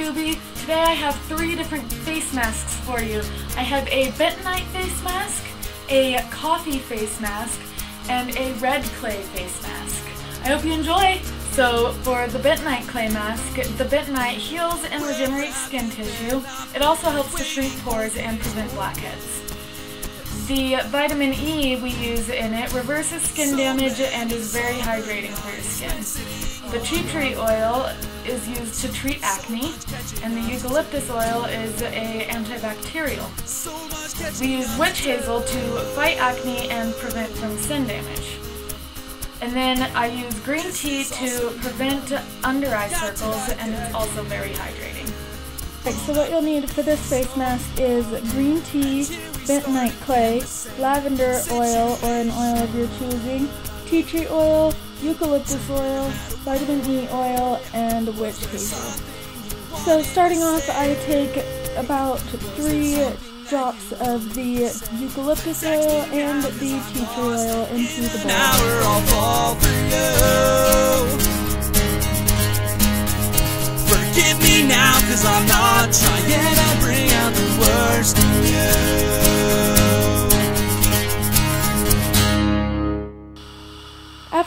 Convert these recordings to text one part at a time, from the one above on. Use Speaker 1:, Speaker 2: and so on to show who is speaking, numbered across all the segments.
Speaker 1: Scooby. Today I have three different face masks for you. I have a bentonite face mask, a coffee face mask, and a red clay face mask. I hope you enjoy! So for the bentonite clay mask, the bentonite heals and regenerates skin tissue. It also helps to shrink pores and prevent blackheads. The vitamin E we use in it reverses skin damage and is very hydrating for your skin. The tea tree oil is used to treat acne, and the eucalyptus oil is a antibacterial. We use witch hazel to fight acne and prevent from skin damage. And then I use green tea to prevent under eye circles, and it's also very hydrating.
Speaker 2: Right, so what you'll need for this face mask is green tea, bentonite clay, lavender oil or an oil of your choosing, tea tree oil, eucalyptus oil, vitamin E oil, and witch hazel. So starting off, I take about three drops of the eucalyptus oil and the tea tree oil into the bowl.
Speaker 3: Forgive me now, cause I'm not trying to bring out the worst in you.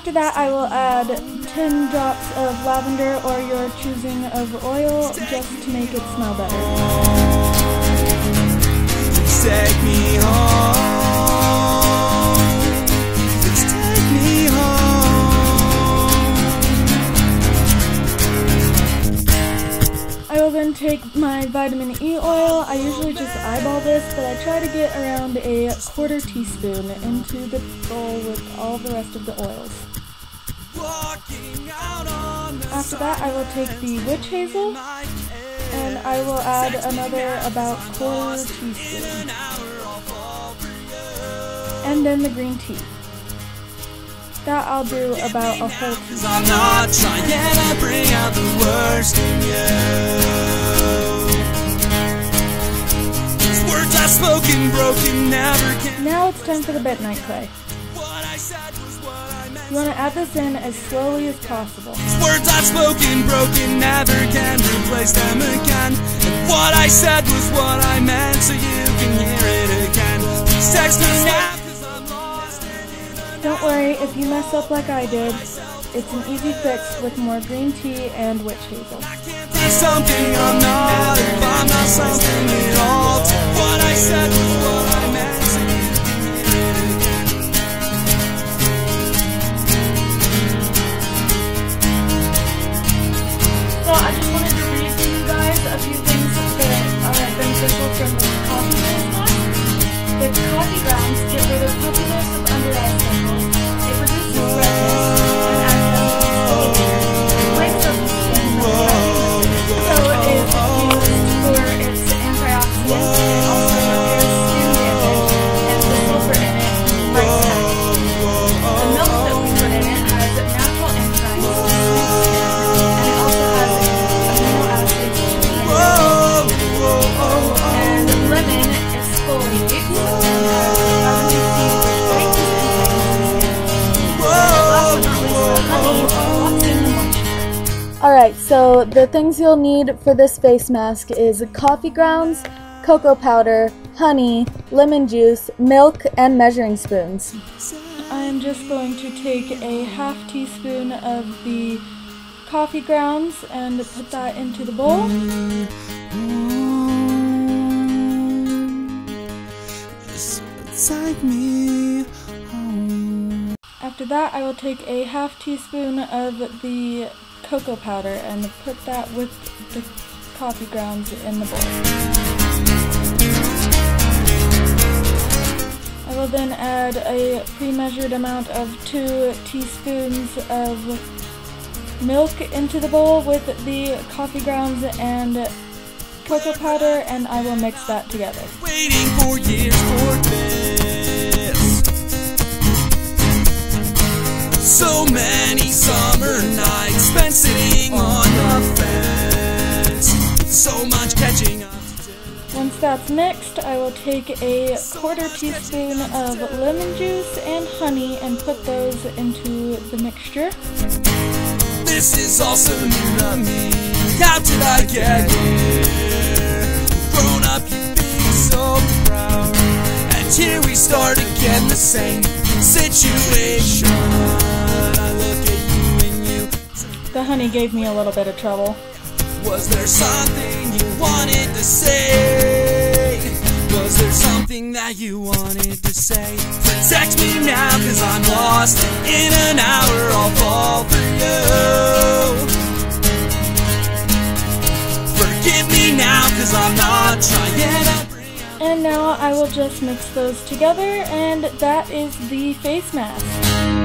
Speaker 2: After that, I will add 10 drops of lavender or your choosing of oil just to make it smell better.
Speaker 3: Take me home.
Speaker 2: then take my vitamin E oil. I usually just eyeball this, but I try to get around a quarter teaspoon into the bowl with all the rest of the oils. After that, I will take the witch hazel, and I will add another about quarter teaspoon. And then the green tea. That I'll do about a whole teaspoon. I'm not trying to bring out the worst in you. Words I've spoken, broken, never can. Now it's time for the bentonite clay. You want to add this in as slowly as possible. Words I've spoken, broken, never can replace them again. And what I said was what I meant, so you can hear it again. Please text me now. Don't worry, if you mess up like I did, it's an easy fix with more green tea and witch hazel. Something I'm not, if I'm not something at all. What I said was Alright, so the things you'll need for this face mask is coffee grounds, cocoa powder, honey, lemon juice, milk, and measuring spoons. I'm just going to take a half teaspoon of the coffee grounds and put that into the bowl. After that, I will take a half teaspoon of the cocoa powder and put that with the coffee grounds in the bowl. I will then add a pre-measured amount of two teaspoons of milk into the bowl with the coffee grounds and cocoa powder and I will mix that together. So many summer nights spent sitting on the fence. So much catching up. Once that's mixed, I will take a quarter teaspoon of lemon juice and honey and put those into the mixture. This is also new to me.
Speaker 3: How did I get here? Grown up, you'd be so proud. And here we start again, the same situation.
Speaker 2: The honey gave me a little bit of trouble.
Speaker 3: Was there something you wanted to say? Was there something that you wanted to say? Protect me now, cause I'm lost. In an hour, I'll fall for you. Forgive me now, cause I'm not trying to
Speaker 2: And now I will just mix those together, and that is the face mask.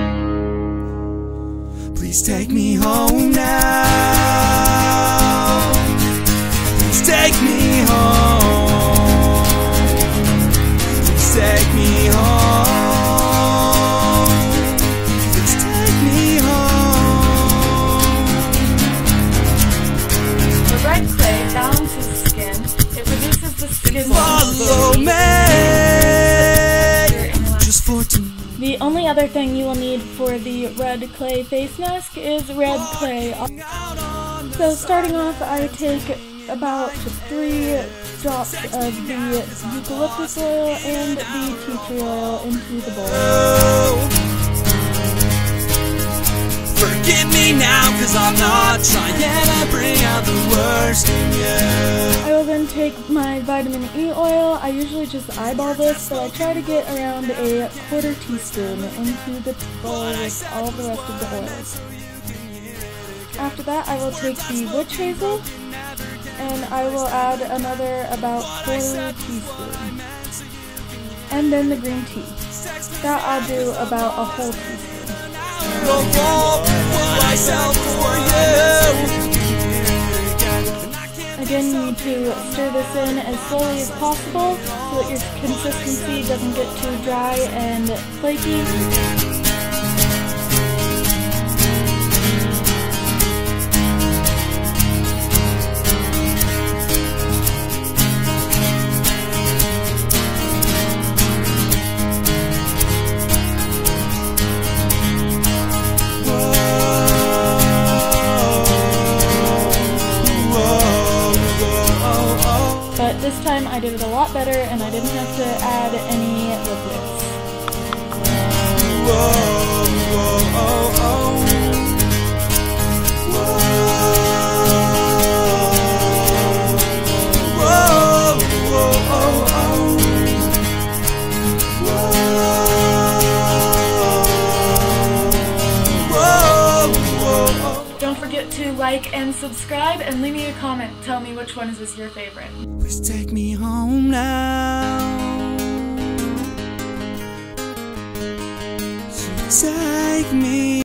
Speaker 3: Please take me home now. Please take me home. Please take me home.
Speaker 2: The only other thing you will need for the red clay face mask is red clay. So starting off, I take about three drops of the eucalyptus oil and the tea tree oil into the bowl.
Speaker 3: Now, cause I'm not trying to bring out the worst in you.
Speaker 2: I will then take my vitamin E oil. I usually just eyeball this, but I try to get around a quarter teaspoon into the bowl with all the rest of the oils. After that, I will take the witch hazel, and I will add another about quarter teaspoon. And then the green tea. That I'll do about a whole teaspoon. Again, you need to stir this in as slowly as possible so that your consistency doesn't get too dry and flaky. I did it a lot better and I didn't have to add any liquids. Don't to like and subscribe and leave me a comment. Tell me which one is your favorite.
Speaker 3: Please take me home now. Take me